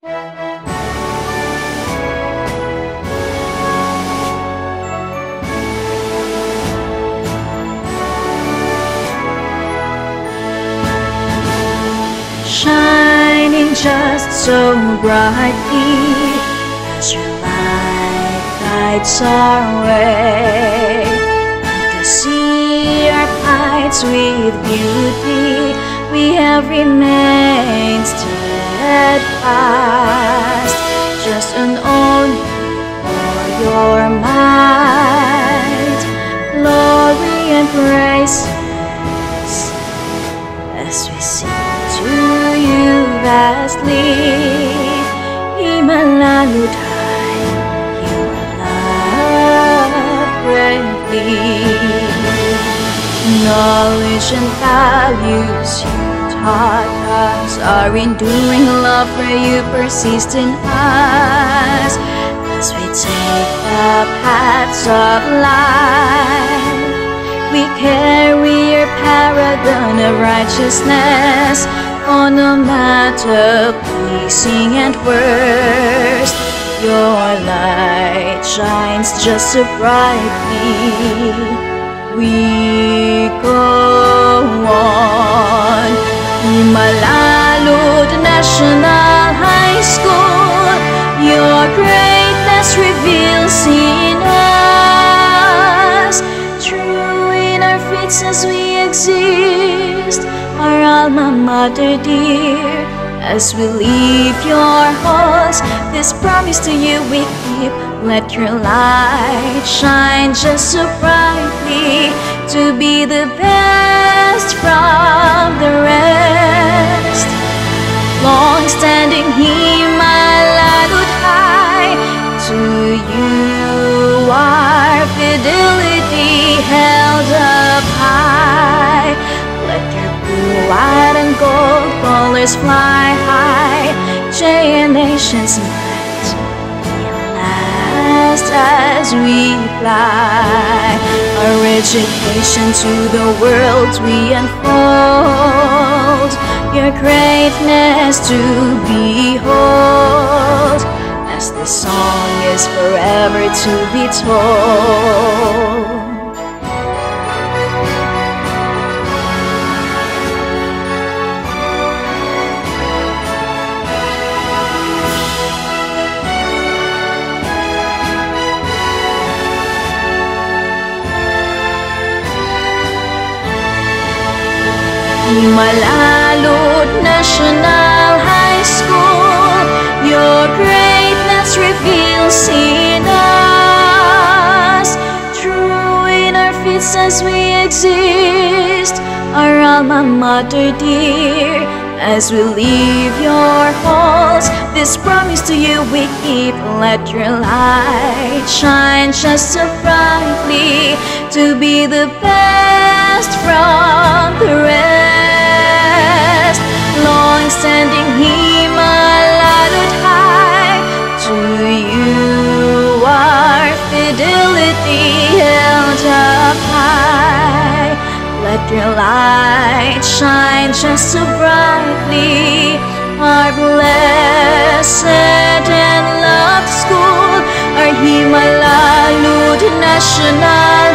Shining just so brightly as your light guides our way. To see our heights with beauty, we have remained steadfast. Just an only for your might, glory and praise as we sing to you vastly. Himalaludai, you love greatly. Knowledge and values you taught us, our enduring love for you persists in us as we take the paths of life. We carry your paragon of righteousness on no matter pleasing and worst. Your light shines just so brightly. We go on. Jimalalud National High School, your greatness reveals in us. True in our faiths as we exist, our alma mater dear. As we leave your halls, this promise to you we keep. Let your light shine just so brightly to be the best from the rest. Long standing Jimalalud high, to you our fidelity held up high. Let your blue, white, and gold colors fly high. J nations might last as we fly. Our education to the world we unfold. Your greatness to behold. As the song is forever to be told. Jimalalud National High School, your greatness reveals in us. True in our faiths as we exist, our alma mater dear. As we leave your halls, this promise to you we keep. Let your light shine just so brightly to be the best from the rest. Long standing Jimalalud high, to you our fidelity held up high. Let your light shine just so brightly. Our blessed and loved school, our Jimalalud National.